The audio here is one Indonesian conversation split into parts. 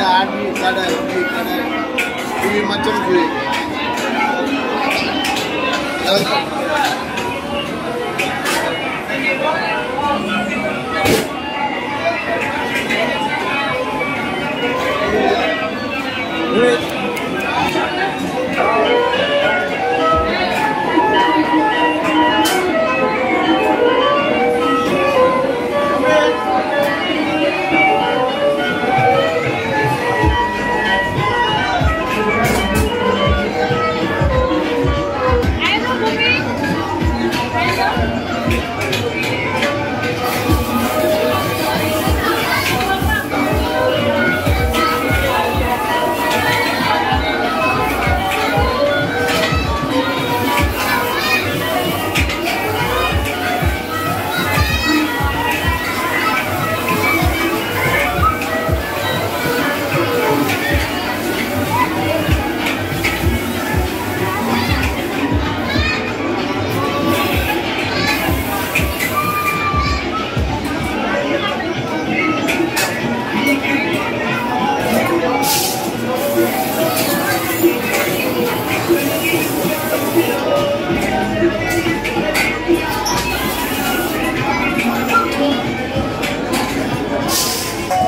आर्मी काड़ा हिंदी काड़ा ये macam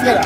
Sigara.